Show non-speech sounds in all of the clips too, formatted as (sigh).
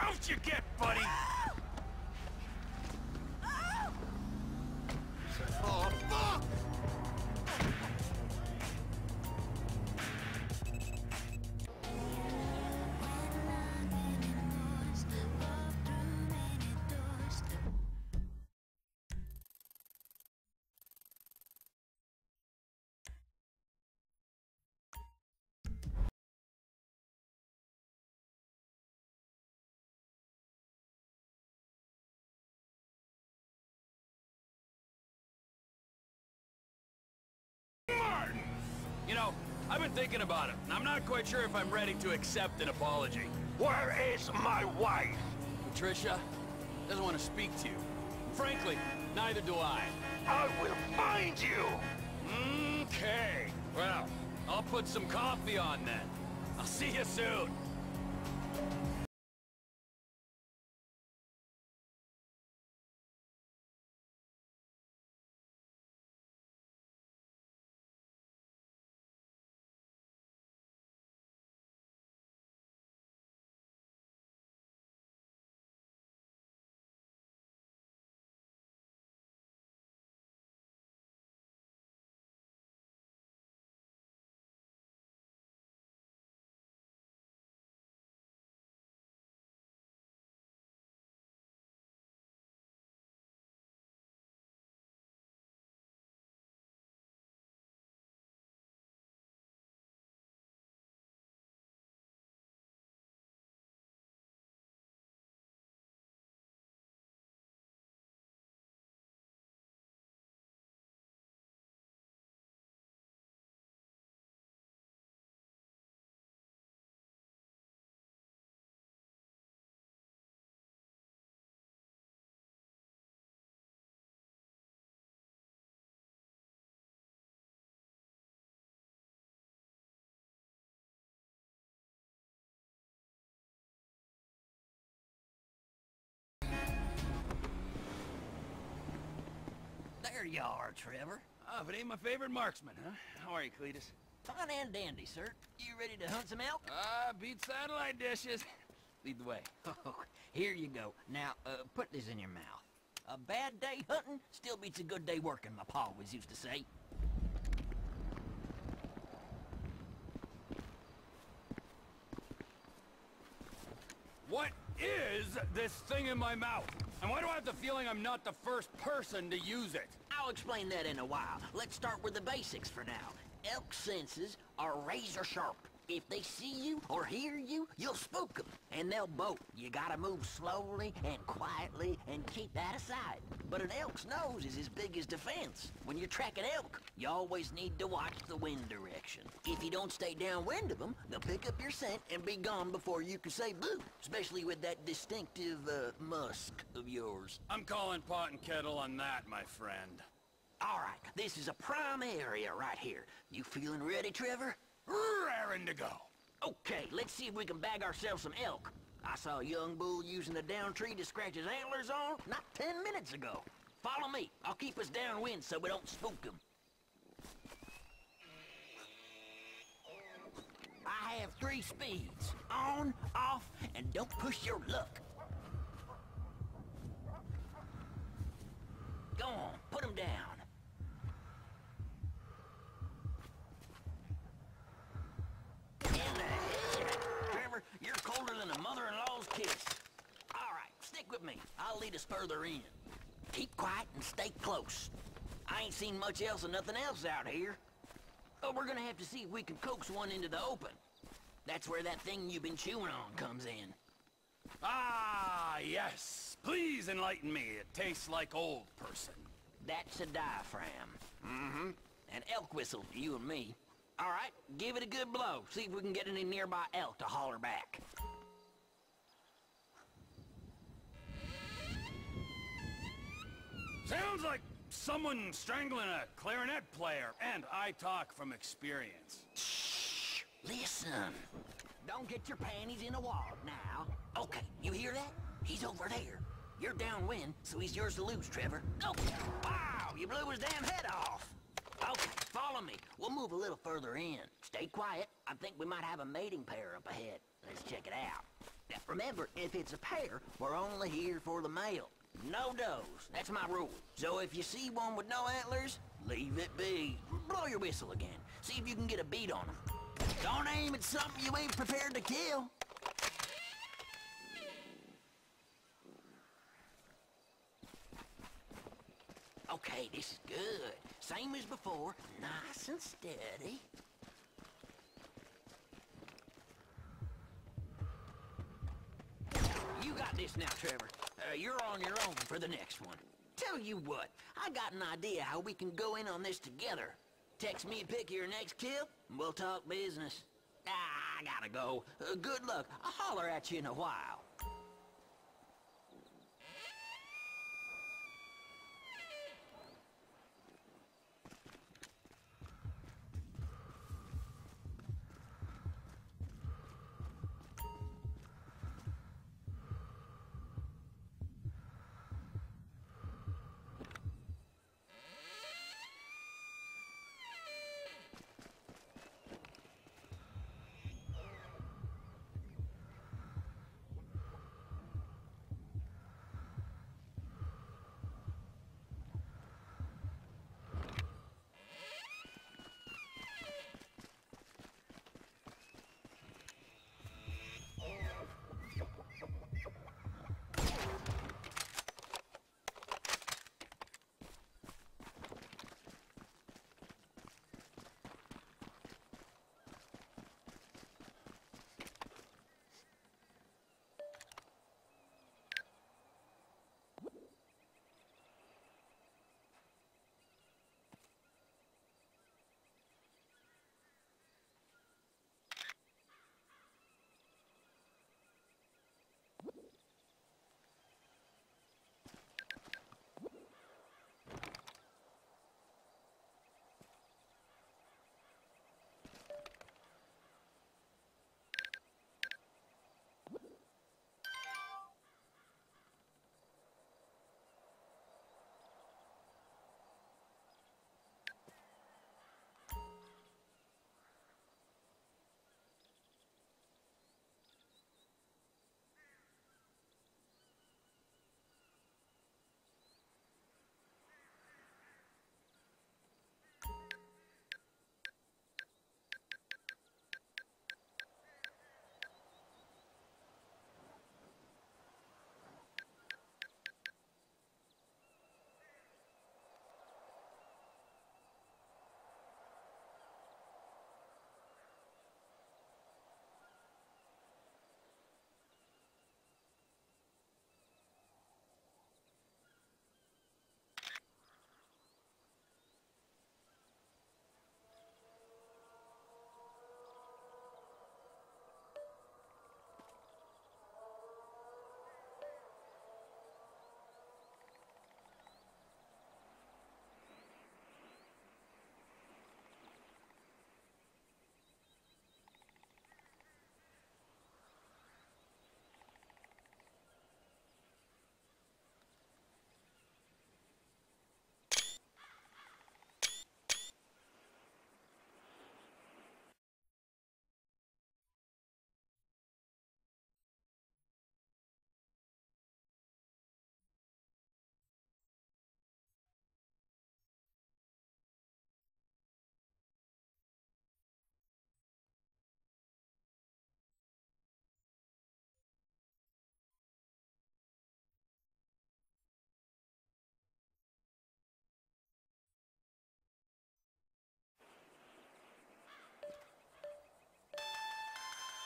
Out you get, buddy! You know, I've been thinking about it, and I'm not quite sure if I'm ready to accept an apology. Where is my wife? Patricia doesn't want to speak to you. Frankly, neither do I. I will find you! Okay. Well, I'll put some coffee on then. I'll see you soon. There you are, Trevor. Ah, but ain't my favorite marksman, huh? How are you, Cletus? Fine and dandy, sir. You ready to hunt some elk? Ah, beat satellite dishes. Lead the way. (laughs) Oh, here you go. Now, uh, put this in your mouth. A bad day hunting still beats a good day working, my pa always used to say. What is this thing in my mouth? And why do I have the feeling I'm not the first person to use it? I'll explain that in a while. Let's start with the basics for now. Elk senses are razor sharp. If they see you or hear you, you'll spook them, and they'll bolt. You gotta move slowly and quietly and keep that aside. But an elk's nose is as big as defense. When you're tracking elk, you always need to watch the wind direction. If you don't stay downwind of them, they'll pick up your scent and be gone before you can say boo, especially with that distinctive, uh, musk of yours. I'm calling pot and kettle on that, my friend. All right, this is a prime area right here. You feeling ready, Trevor? Raring to go. Okay, let's see if we can bag ourselves some elk. I saw a young bull using a down tree to scratch his antlers on not ten minutes ago. Follow me. I'll keep us downwind so we don't spook him. I have three speeds. On, off, and don't push your luck. Go on, put him down. In the head. Trevor, you're colder than a mother-in-law's kiss. All with me. I'll lead us further in. Keep quiet and stay close. I ain't seen much else and nothing else out here. But we're gonna have to see if we can coax one into the open. That's where that thing you've been chewing on comes in. Ah, yes. Please enlighten me. It tastes like old person. That's a diaphragm. Mm-hmm. An elk whistle to you and me. All right, give it a good blow. See if we can get any nearby elk to holler back. Sounds like someone strangling a clarinet player, and I talk from experience. Shh! Listen. Don't get your panties in a wad now. Okay, you hear that? He's over there. You're downwind, so he's yours to lose, Trevor. Go! Wow, you blew his damn head off. Okay, follow me. We'll move a little further in. Stay quiet. I think we might have a mating pair up ahead. Let's check it out. Now, remember, if it's a pair, we're only here for the male. No does. That's my rule. So if you see one with no antlers, leave it be. Blow your whistle again. See if you can get a beat on them. Don't aim at something you ain't prepared to kill. Okay, this is good. Same as before. Nice and steady. You got this now, Trevor. Uh, you're on your own for the next one. Tell you what, I got an idea how we can go in on this together. Text me a pic of your next kill, and we'll talk business. Ah, I gotta go. Uh, good luck. I'll holler at you in a while.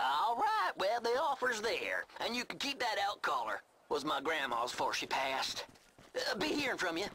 All right, well, the offer's there. And you can keep that out collar. Was my grandma's before she passed. Uh, be hearing from you.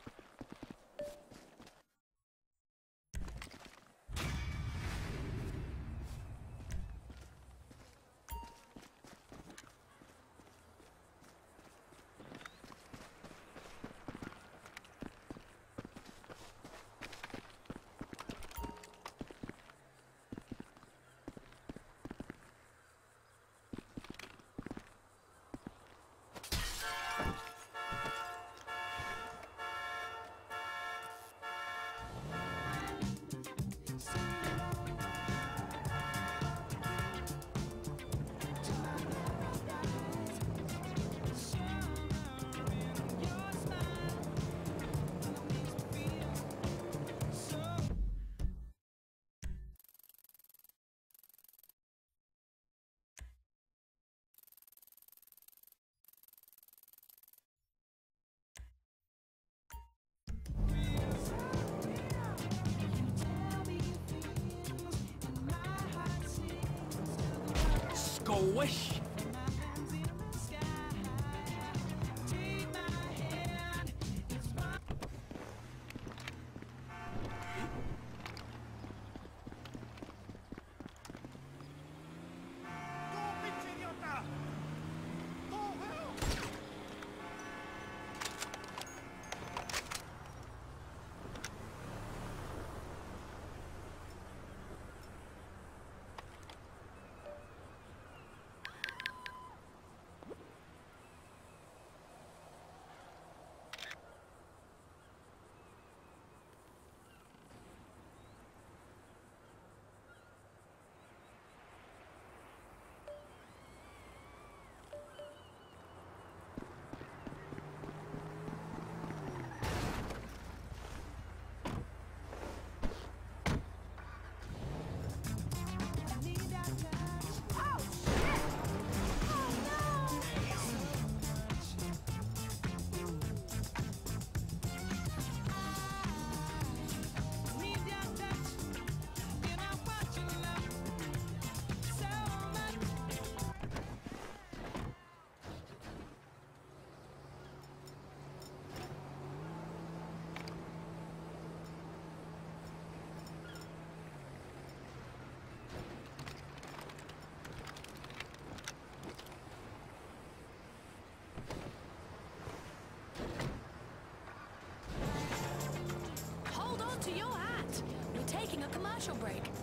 Commercial break.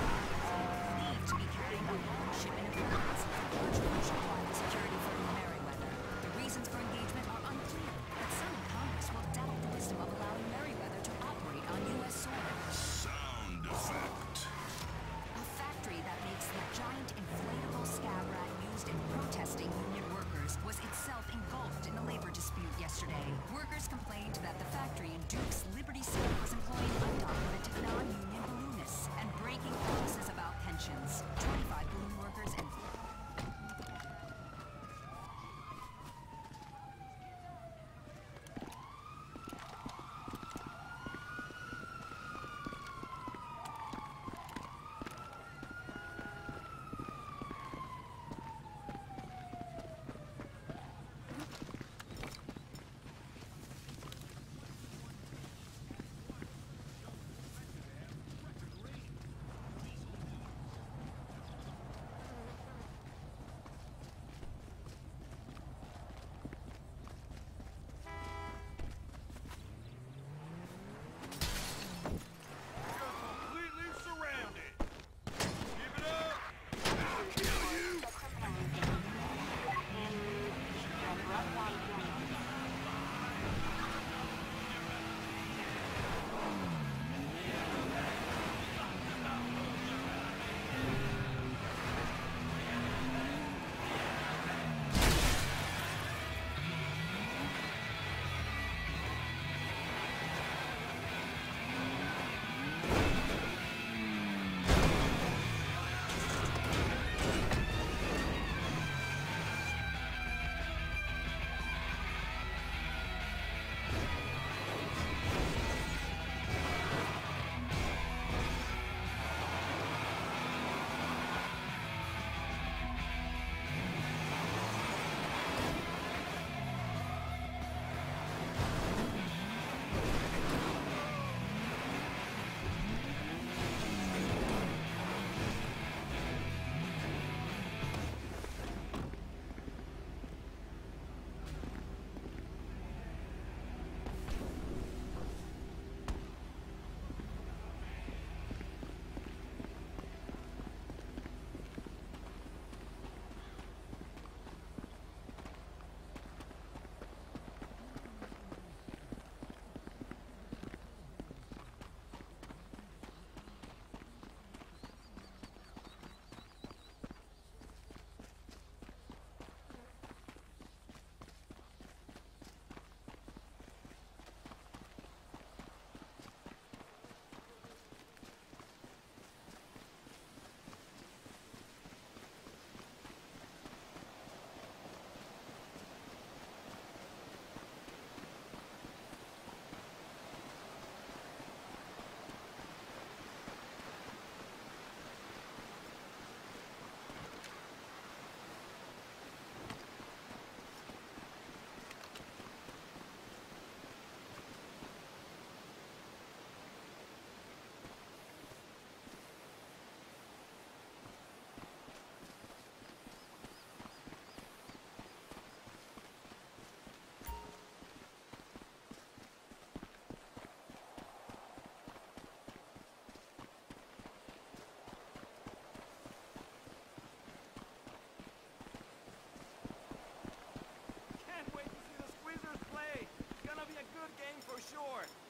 shore.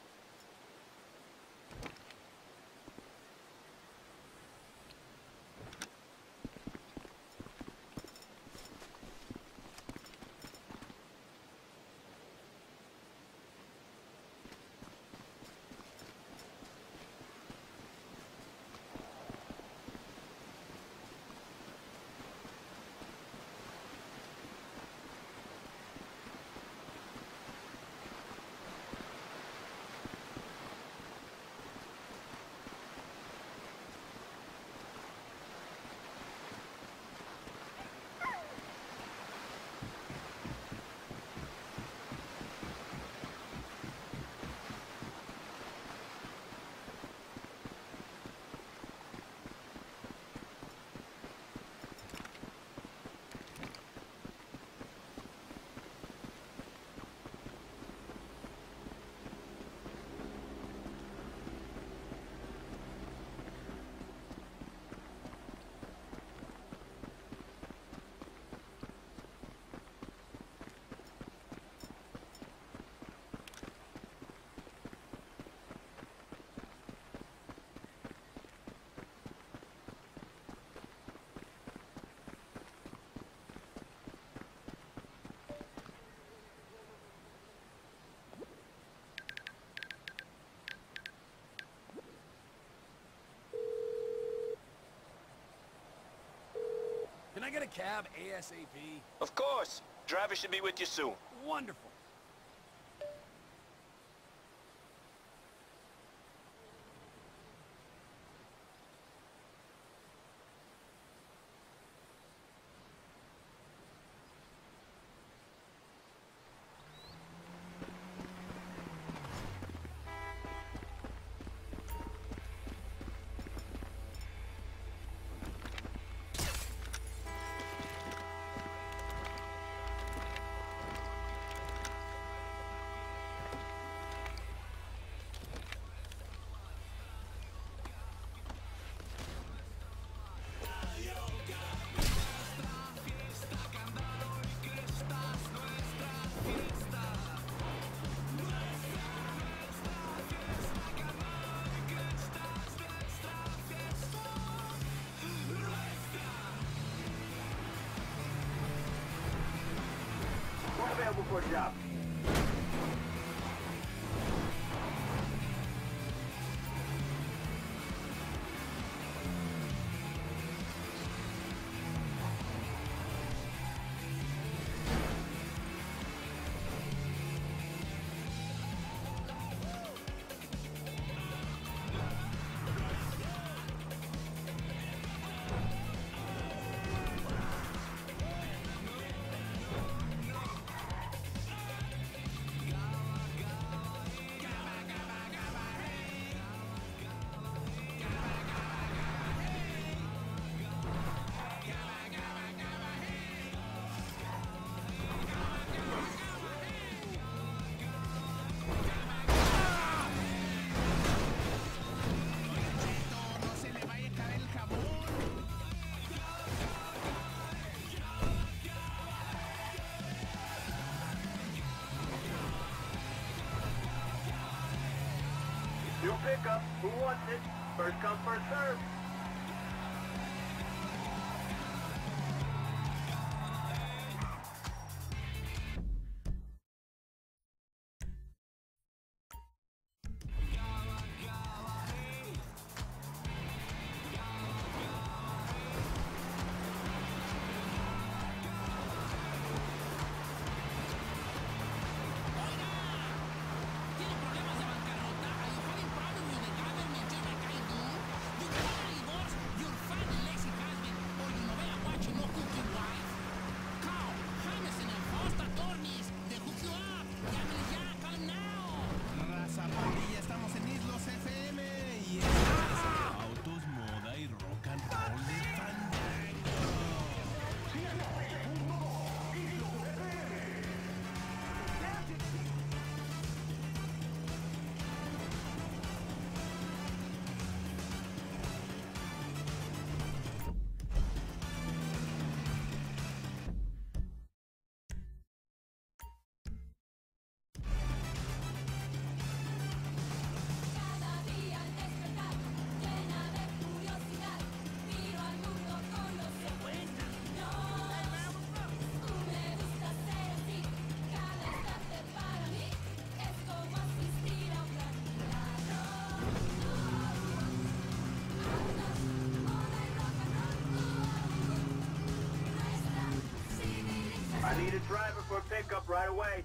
I get a cab ASAP? Of course. Driver should be with you soon. Wonderful. Good job. pickup. Who wants it? First come, first serve. I need a driver for a pickup right away.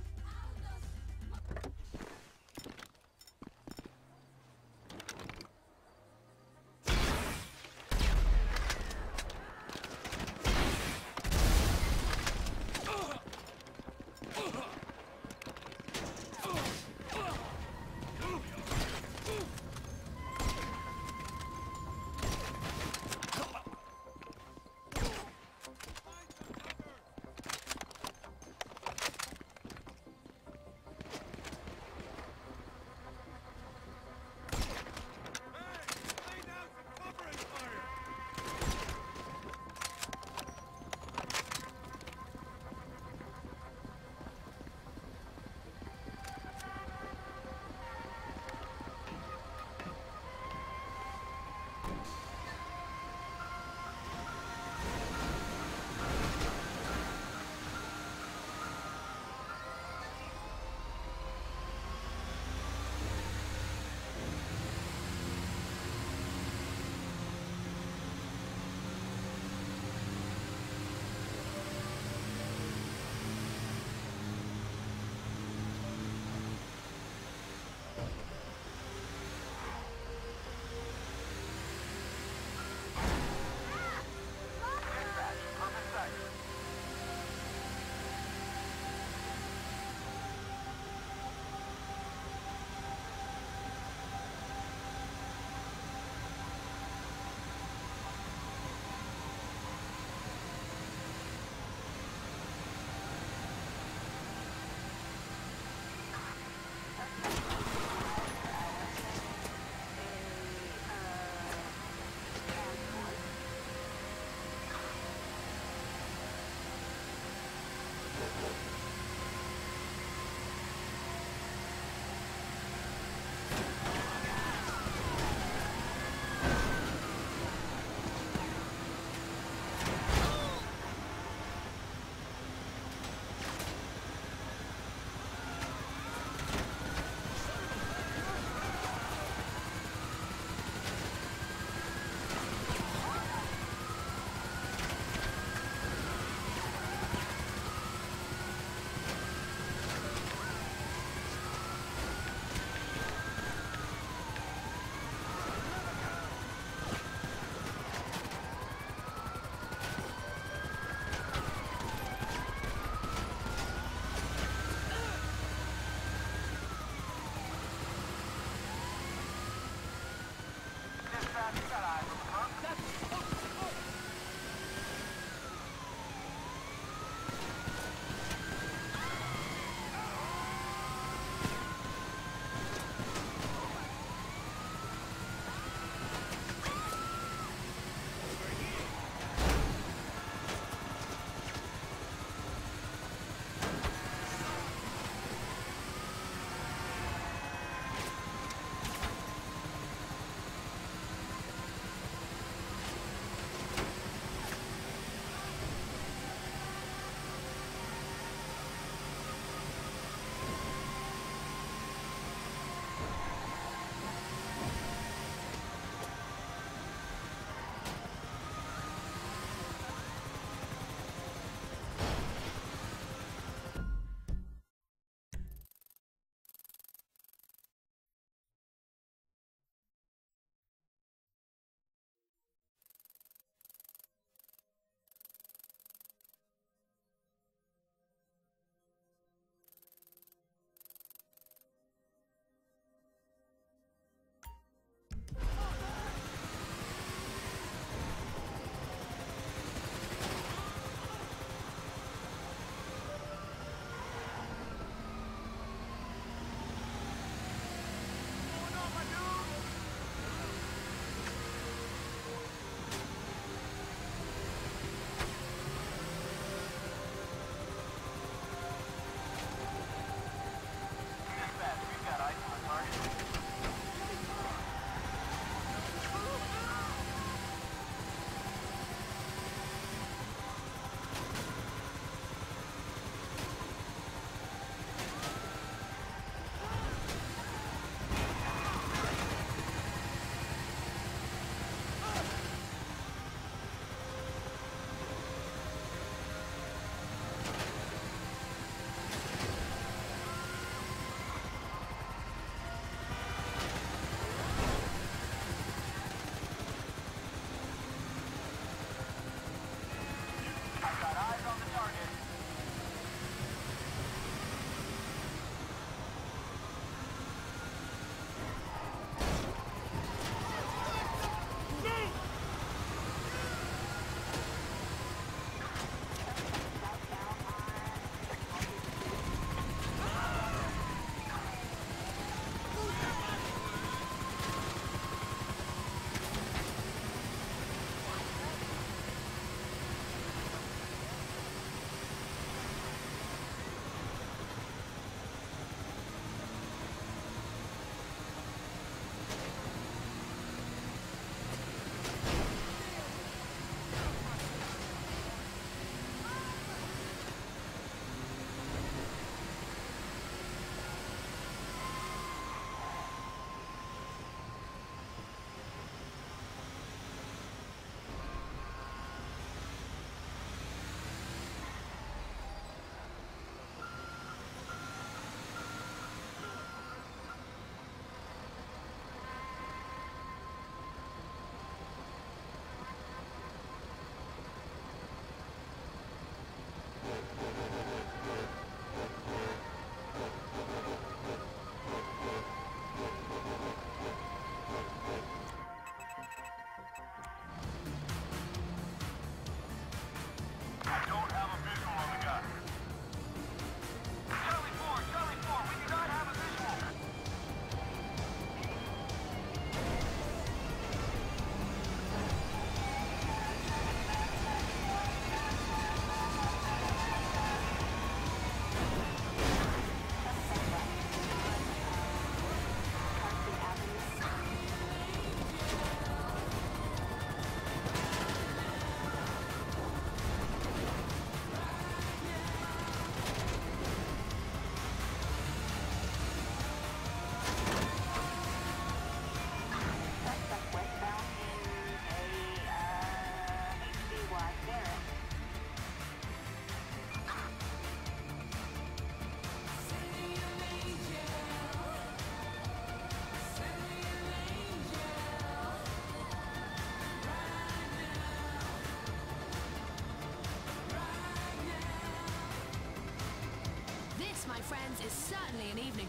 Friends is certainly an evening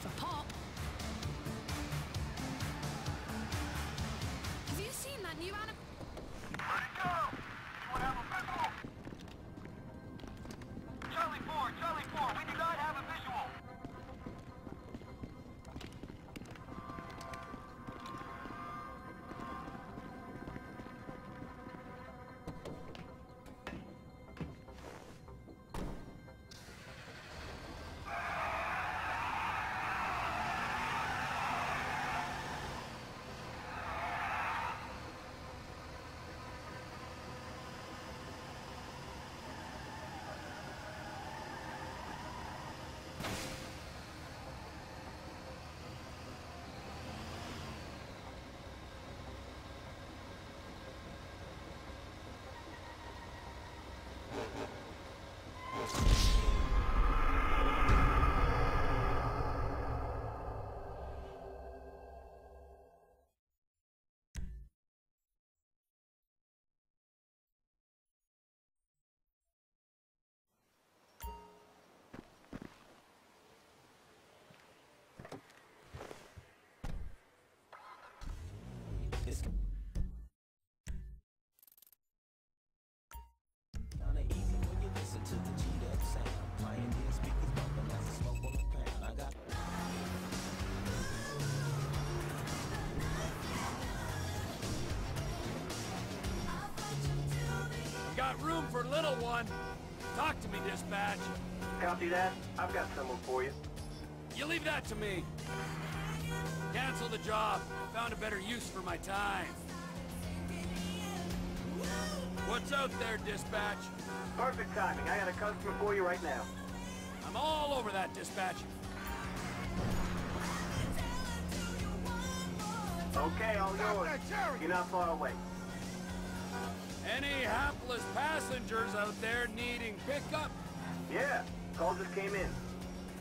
Got room for little one. Talk to me, dispatch. Copy that. I've got someone for you. You leave that to me. Cancel the job. Found a better use for my time. What's out there, dispatch? Perfect timing. I got a customer for you right now. I'm all over that, dispatch. Okay, all yours. You're not far away. Any hapless passengers out there needing pickup? Yeah, call just came in.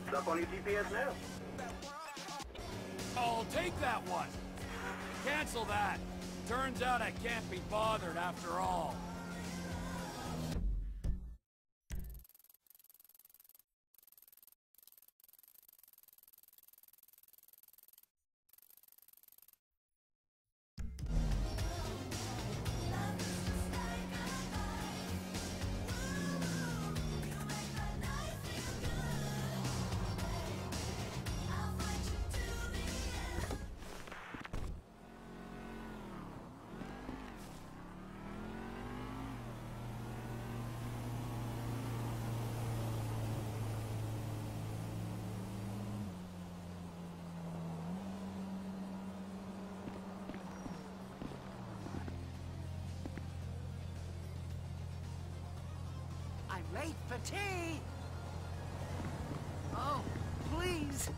It's up on your GPS now. I'll take that one. Cancel that. Turns out I can't be bothered after all. Late for tea. Oh, please.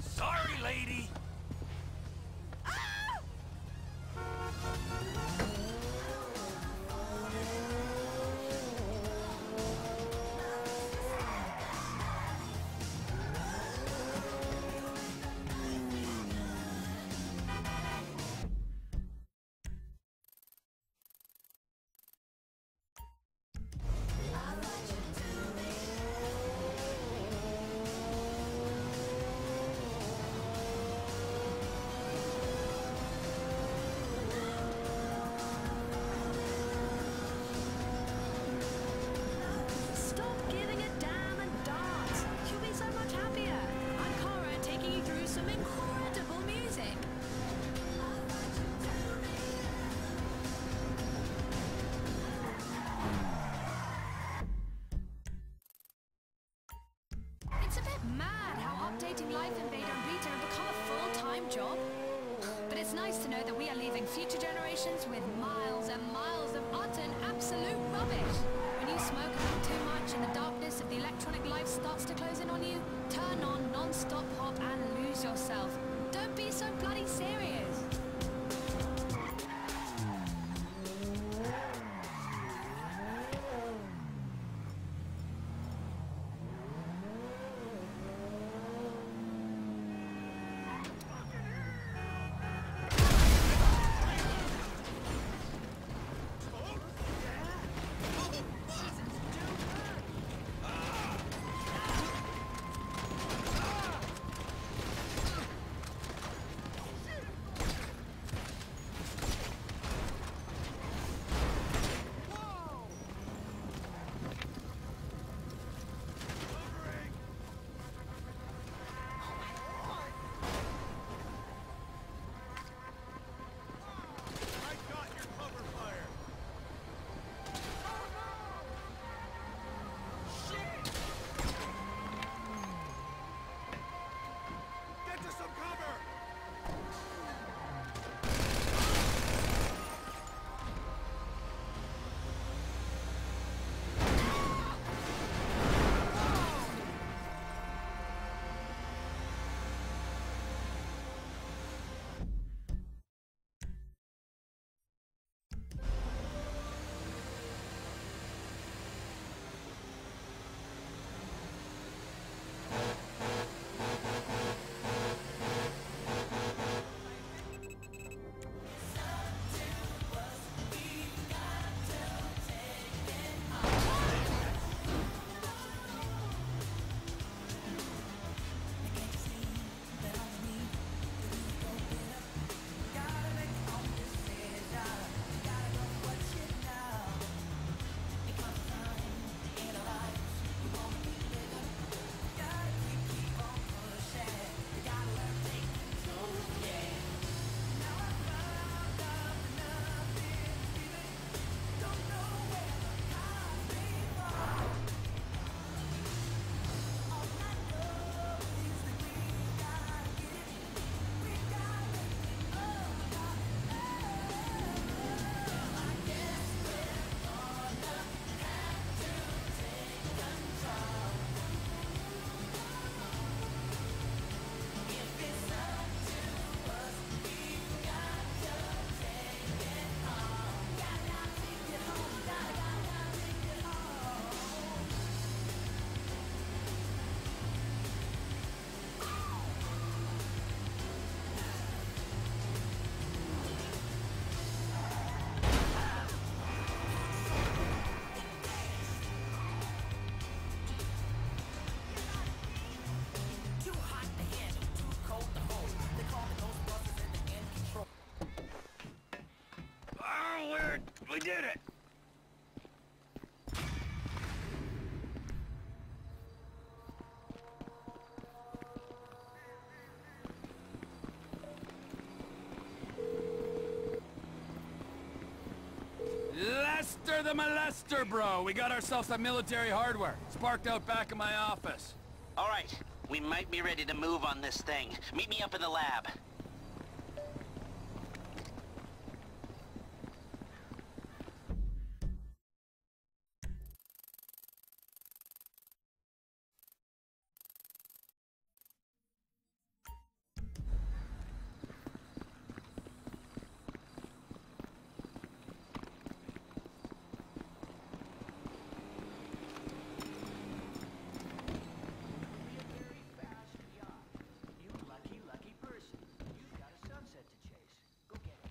Sorry, lady. Mad how updating Life Invader and Bleeter have become a full-time job. But it's nice to know that we are leaving future generations with miles and miles of utter and absolute rubbish. When you smoke a little too much and the darkness of the electronic life starts to close in on you, turn on non-stop hop and lose yourself. Don't be so bloody serious. We did it! Lester the molester, bro! We got ourselves some military hardware. It's parked out back in my office. All right, we might be ready to move on this thing. Meet me up in the lab. You lucky, lucky person. You've got a sunset to chase. Go get it.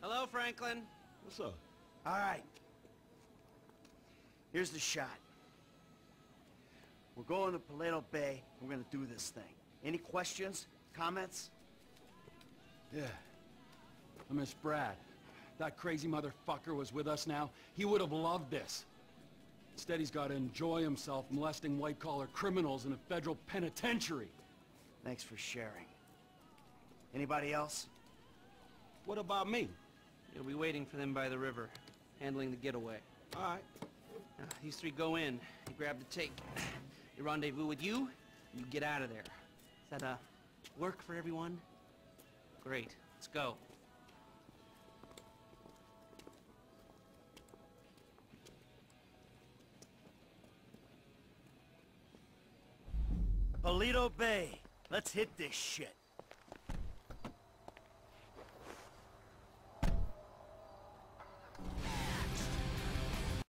Hello, Franklin. What's up? All right. Here's the shot. We're going to Paleto Bay. We're gonna do this thing. Any questions? Comments? Yeah. I miss Brad. That crazy motherfucker was with us now. He would have loved this. Instead, he's got to enjoy himself molesting white-collar criminals in a federal penitentiary. Thanks for sharing. Anybody else? What about me? You'll be waiting for them by the river, handling the getaway. All right. Now, these three go in, you grab the tape. They rendezvous with you, and you get out of there. Does that, uh, work for everyone? Great. Let's go. Paleto Bay. Let's hit this shit.